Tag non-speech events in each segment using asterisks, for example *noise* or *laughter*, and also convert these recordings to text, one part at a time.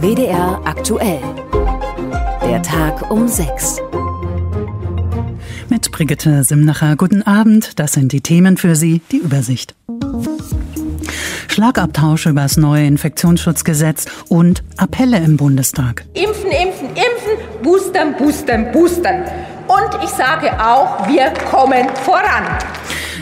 WDR aktuell. Der Tag um 6. Mit Brigitte Simnacher. Guten Abend. Das sind die Themen für Sie. Die Übersicht. Schlagabtausch über das neue Infektionsschutzgesetz und Appelle im Bundestag. Impfen, impfen, impfen, boostern, boostern, boostern. Und ich sage auch, wir kommen voran.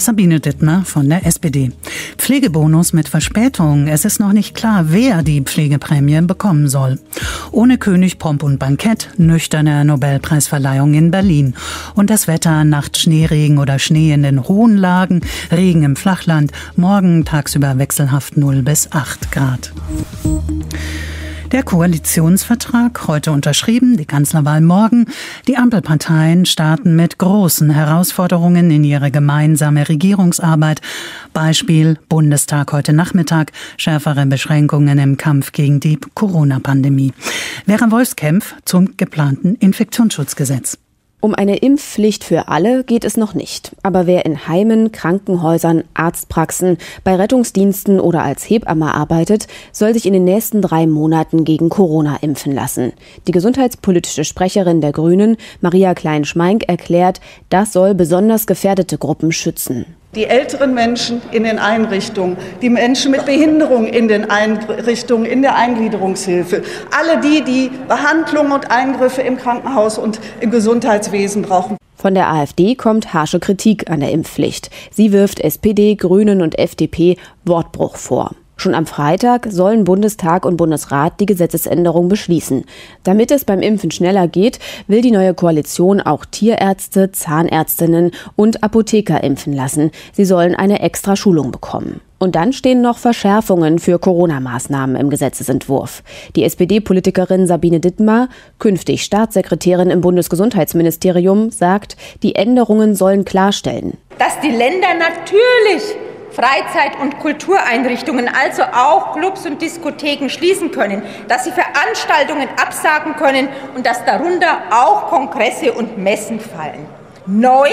Sabine Dittmer von der SPD. Pflegebonus mit Verspätung. Es ist noch nicht klar, wer die Pflegeprämie bekommen soll. Ohne König, Pomp und Bankett, nüchterne Nobelpreisverleihung in Berlin. Und das Wetter, Nacht Schneeregen oder Schnee in den hohen Lagen, Regen im Flachland, morgen tagsüber wechselhaft 0 bis 8 Grad. Der Koalitionsvertrag heute unterschrieben, die Kanzlerwahl morgen. Die Ampelparteien starten mit großen Herausforderungen in ihre gemeinsame Regierungsarbeit. Beispiel Bundestag heute Nachmittag, schärfere Beschränkungen im Kampf gegen die Corona-Pandemie. Vera Wolfskämpf zum geplanten Infektionsschutzgesetz. Um eine Impfpflicht für alle geht es noch nicht. Aber wer in Heimen, Krankenhäusern, Arztpraxen, bei Rettungsdiensten oder als Hebamme arbeitet, soll sich in den nächsten drei Monaten gegen Corona impfen lassen. Die gesundheitspolitische Sprecherin der Grünen, Maria Klein-Schmeink, erklärt, das soll besonders gefährdete Gruppen schützen die älteren Menschen in den Einrichtungen, die Menschen mit Behinderung in den Einrichtungen, in der Eingliederungshilfe, alle die, die Behandlung und Eingriffe im Krankenhaus und im Gesundheitswesen brauchen. Von der AfD kommt harsche Kritik an der Impfpflicht. Sie wirft SPD, Grünen und FDP Wortbruch vor. Schon am Freitag sollen Bundestag und Bundesrat die Gesetzesänderung beschließen. Damit es beim Impfen schneller geht, will die neue Koalition auch Tierärzte, Zahnärztinnen und Apotheker impfen lassen. Sie sollen eine extra Schulung bekommen. Und dann stehen noch Verschärfungen für Corona-Maßnahmen im Gesetzesentwurf. Die SPD-Politikerin Sabine Dittmar, künftig Staatssekretärin im Bundesgesundheitsministerium, sagt, die Änderungen sollen klarstellen, dass die Länder natürlich Freizeit- und Kultureinrichtungen, also auch Clubs und Diskotheken schließen können, dass sie Veranstaltungen absagen können und dass darunter auch Kongresse und Messen fallen. Neu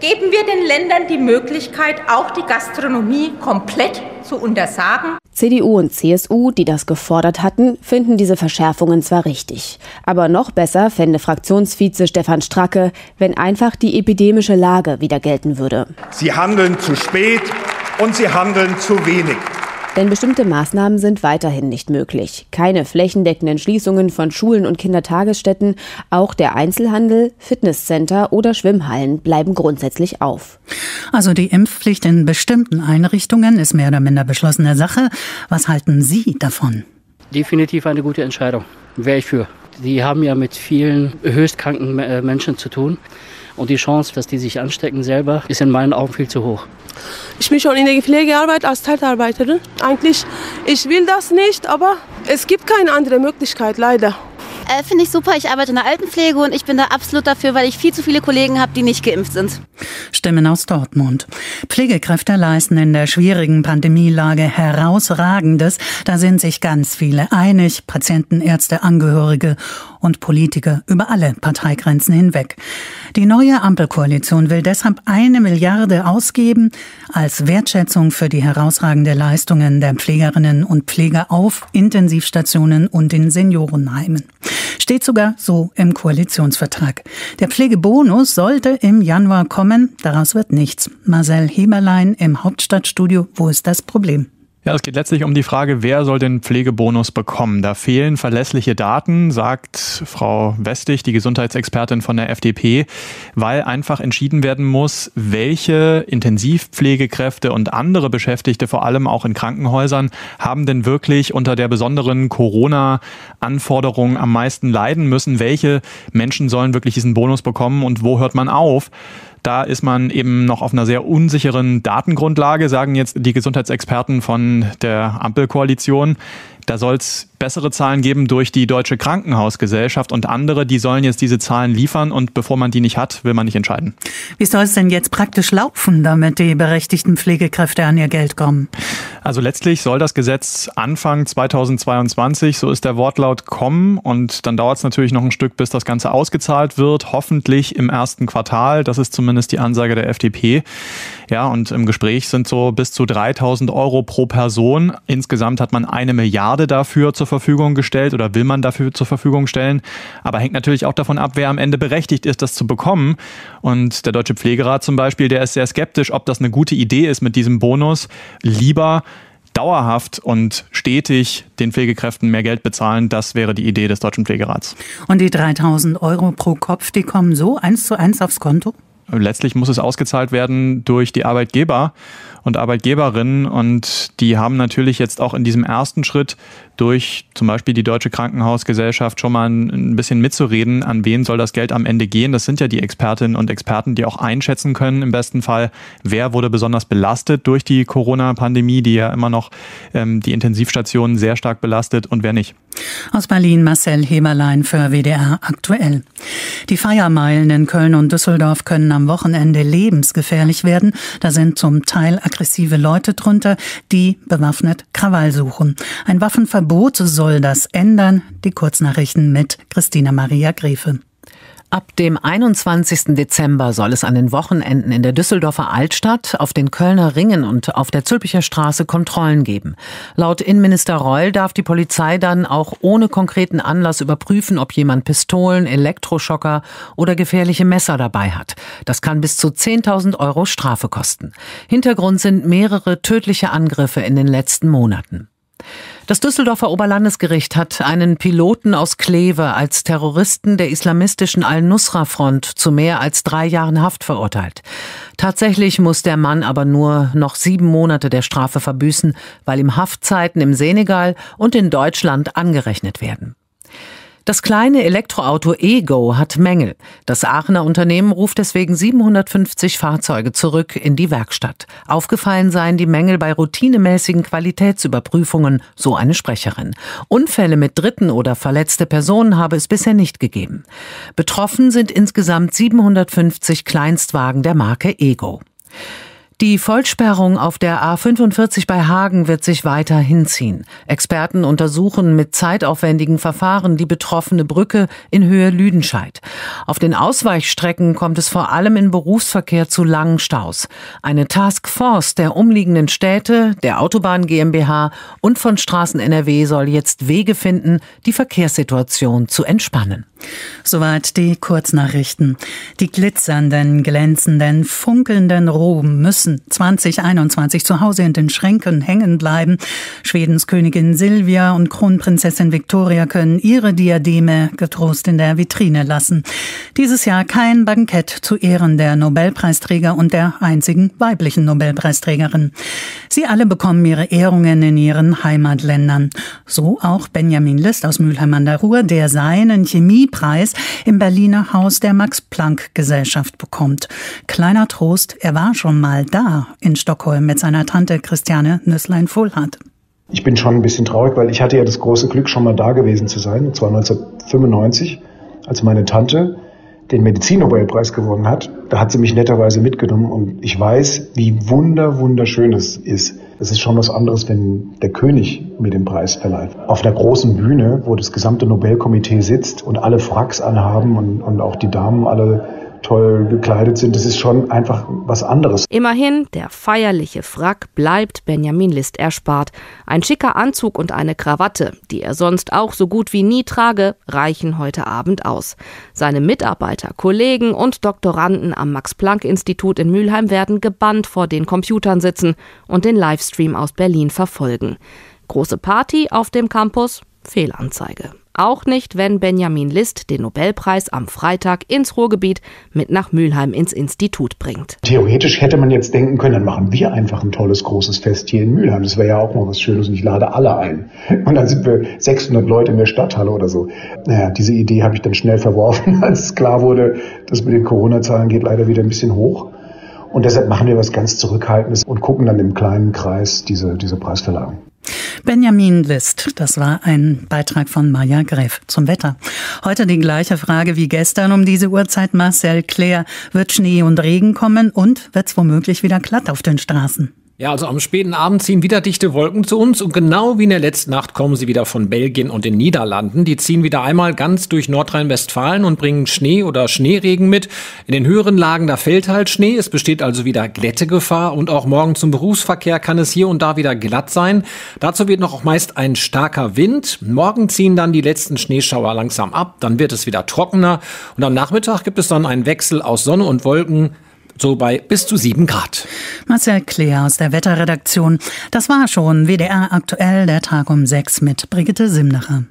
geben wir den Ländern die Möglichkeit, auch die Gastronomie komplett zu untersagen. CDU und CSU, die das gefordert hatten, finden diese Verschärfungen zwar richtig. Aber noch besser fände Fraktionsvize Stefan Stracke, wenn einfach die epidemische Lage wieder gelten würde. Sie handeln zu spät und sie handeln zu wenig. Denn bestimmte Maßnahmen sind weiterhin nicht möglich. Keine flächendeckenden Schließungen von Schulen und Kindertagesstätten, auch der Einzelhandel, Fitnesscenter oder Schwimmhallen bleiben grundsätzlich auf. Also die Impfpflicht in bestimmten Einrichtungen ist mehr oder minder beschlossene Sache. Was halten Sie davon? Definitiv eine gute Entscheidung. Wäre ich für. Die haben ja mit vielen höchstkranken äh, Menschen zu tun. Und die Chance, dass die sich anstecken selber, ist in meinen Augen viel zu hoch. Ich bin schon in der Pflegearbeit als Zeitarbeiterin. Eigentlich, ich will das nicht, aber es gibt keine andere Möglichkeit, leider. Äh, Finde ich super. Ich arbeite in der Altenpflege und ich bin da absolut dafür, weil ich viel zu viele Kollegen habe, die nicht geimpft sind. Stimmen aus Dortmund. Pflegekräfte leisten in der schwierigen Pandemielage herausragendes. Da sind sich ganz viele einig. Patienten, Ärzte, Angehörige und Politiker über alle Parteigrenzen hinweg. Die neue Ampelkoalition will deshalb eine Milliarde ausgeben als Wertschätzung für die herausragende Leistungen der Pflegerinnen und Pfleger auf Intensivstationen und in Seniorenheimen. Steht sogar so im Koalitionsvertrag. Der Pflegebonus sollte im Januar kommen. Daraus wird nichts. Marcel Heberlein im Hauptstadtstudio. Wo ist das Problem? Ja, es geht letztlich um die Frage, wer soll den Pflegebonus bekommen. Da fehlen verlässliche Daten, sagt Frau Westig, die Gesundheitsexpertin von der FDP, weil einfach entschieden werden muss, welche Intensivpflegekräfte und andere Beschäftigte, vor allem auch in Krankenhäusern, haben denn wirklich unter der besonderen Corona-Anforderung am meisten leiden müssen. Welche Menschen sollen wirklich diesen Bonus bekommen und wo hört man auf? Da ist man eben noch auf einer sehr unsicheren Datengrundlage, sagen jetzt die Gesundheitsexperten von der Ampelkoalition. Da soll es bessere Zahlen geben durch die Deutsche Krankenhausgesellschaft und andere, die sollen jetzt diese Zahlen liefern und bevor man die nicht hat, will man nicht entscheiden. Wie soll es denn jetzt praktisch laufen, damit die berechtigten Pflegekräfte an ihr Geld kommen? Also letztlich soll das Gesetz Anfang 2022, so ist der Wortlaut, kommen und dann dauert es natürlich noch ein Stück, bis das Ganze ausgezahlt wird, hoffentlich im ersten Quartal, das ist zumindest die Ansage der FDP. Ja, und im Gespräch sind so bis zu 3000 Euro pro Person. Insgesamt hat man eine Milliarde Milliarde dafür zur Verfügung gestellt oder will man dafür zur Verfügung stellen. Aber hängt natürlich auch davon ab, wer am Ende berechtigt ist, das zu bekommen. Und der Deutsche Pflegerat zum Beispiel, der ist sehr skeptisch, ob das eine gute Idee ist mit diesem Bonus. Lieber dauerhaft und stetig den Pflegekräften mehr Geld bezahlen. Das wäre die Idee des Deutschen Pflegerats. Und die 3000 Euro pro Kopf, die kommen so eins zu eins aufs Konto? Letztlich muss es ausgezahlt werden durch die Arbeitgeber und Arbeitgeberinnen. Und die haben natürlich jetzt auch in diesem ersten Schritt durch zum Beispiel die Deutsche Krankenhausgesellschaft schon mal ein bisschen mitzureden, an wen soll das Geld am Ende gehen. Das sind ja die Expertinnen und Experten, die auch einschätzen können im besten Fall, wer wurde besonders belastet durch die Corona-Pandemie, die ja immer noch ähm, die Intensivstationen sehr stark belastet und wer nicht. Aus Berlin Marcel Heberlein für WDR aktuell. Die Feiermeilen in Köln und Düsseldorf können am Wochenende lebensgefährlich werden. Da sind zum Teil aggressive Leute drunter, die bewaffnet Krawall suchen. Ein Waffenverbot soll das ändern. Die Kurznachrichten mit Christina Maria Grefe. Ab dem 21. Dezember soll es an den Wochenenden in der Düsseldorfer Altstadt, auf den Kölner Ringen und auf der Zülpicher Straße Kontrollen geben. Laut Innenminister Reul darf die Polizei dann auch ohne konkreten Anlass überprüfen, ob jemand Pistolen, Elektroschocker oder gefährliche Messer dabei hat. Das kann bis zu 10.000 Euro Strafe kosten. Hintergrund sind mehrere tödliche Angriffe in den letzten Monaten. Das Düsseldorfer Oberlandesgericht hat einen Piloten aus Kleve als Terroristen der islamistischen Al-Nusra-Front zu mehr als drei Jahren Haft verurteilt. Tatsächlich muss der Mann aber nur noch sieben Monate der Strafe verbüßen, weil ihm Haftzeiten im Senegal und in Deutschland angerechnet werden. Das kleine Elektroauto Ego hat Mängel. Das Aachener Unternehmen ruft deswegen 750 Fahrzeuge zurück in die Werkstatt. Aufgefallen seien die Mängel bei routinemäßigen Qualitätsüberprüfungen, so eine Sprecherin. Unfälle mit Dritten oder verletzte Personen habe es bisher nicht gegeben. Betroffen sind insgesamt 750 Kleinstwagen der Marke Ego. Die Vollsperrung auf der A45 bei Hagen wird sich weiter hinziehen. Experten untersuchen mit zeitaufwendigen Verfahren die betroffene Brücke in Höhe Lüdenscheid. Auf den Ausweichstrecken kommt es vor allem im Berufsverkehr zu langen Staus. Eine Taskforce der umliegenden Städte, der Autobahn GmbH und von Straßen NRW soll jetzt Wege finden, die Verkehrssituation zu entspannen. Soweit die Kurznachrichten. Die glitzernden, glänzenden, funkelnden Roben müssen 2021 zu Hause in den Schränken hängen bleiben. Schwedens Königin Silvia und Kronprinzessin Victoria können ihre Diademe getrost in der Vitrine lassen. Dieses Jahr kein Bankett zu Ehren der Nobelpreisträger und der einzigen weiblichen Nobelpreisträgerin. Sie alle bekommen ihre Ehrungen in ihren Heimatländern. So auch Benjamin List aus Mülheim an der Ruhr, der seinen Chemie Preis im Berliner Haus der Max-Planck-Gesellschaft bekommt. Kleiner Trost, er war schon mal da in Stockholm mit seiner Tante Christiane Nüsslein-Fullhardt. Ich bin schon ein bisschen traurig, weil ich hatte ja das große Glück, schon mal da gewesen zu sein, und zwar 1995, als meine Tante den Medizinnobelpreis gewonnen hat. Da hat sie mich netterweise mitgenommen und ich weiß, wie wunder, wunderschön es ist. Es ist schon was anderes, wenn der König mir den Preis verleiht. Auf einer großen Bühne, wo das gesamte Nobelkomitee sitzt und alle Fracks anhaben und, und auch die Damen alle toll gekleidet sind. Das ist schon einfach was anderes. Immerhin, der feierliche Frack bleibt Benjamin List erspart. Ein schicker Anzug und eine Krawatte, die er sonst auch so gut wie nie trage, reichen heute Abend aus. Seine Mitarbeiter, Kollegen und Doktoranden am Max-Planck-Institut in Mülheim werden gebannt vor den Computern sitzen und den Livestream aus Berlin verfolgen. Große Party auf dem Campus? Fehlanzeige. Auch nicht, wenn Benjamin List den Nobelpreis am Freitag ins Ruhrgebiet mit nach Mülheim ins Institut bringt. Theoretisch hätte man jetzt denken können, dann machen wir einfach ein tolles großes Fest hier in Mülheim. Das wäre ja auch mal was Schönes und ich lade alle ein. *laughs* Und dann sind wir 600 Leute in der Stadthalle oder so. Naja, diese Idee habe ich dann schnell verworfen, *laughs* als klar wurde, das mit den Corona-Zahlen geht leider wieder ein bisschen hoch. Und deshalb machen wir was ganz Zurückhaltendes und gucken dann im kleinen Kreis diese, diese Preisverleihung. Benjamin List, das war ein Beitrag von Maja Greff zum Wetter. Heute die gleiche Frage wie gestern um diese Uhrzeit. Marcel Claire, wird Schnee und Regen kommen und wird es womöglich wieder glatt auf den Straßen? Ja, also am späten Abend ziehen wieder dichte Wolken zu uns und genau wie in der letzten Nacht kommen sie wieder von Belgien und den Niederlanden. Die ziehen wieder einmal ganz durch Nordrhein-Westfalen und bringen Schnee oder Schneeregen mit. In den höheren Lagen, da fällt halt Schnee. Es besteht also wieder Glättegefahr und auch morgen zum Berufsverkehr kann es hier und da wieder glatt sein. Dazu wird noch auch meist ein starker Wind. Morgen ziehen dann die letzten Schneeschauer langsam ab. Dann wird es wieder trockener und am Nachmittag gibt es dann einen Wechsel aus Sonne und Wolken so bei bis zu sieben Grad. Marcel Kleer aus der Wetterredaktion. Das war schon WDR aktuell, der Tag um sechs mit Brigitte Simnacher.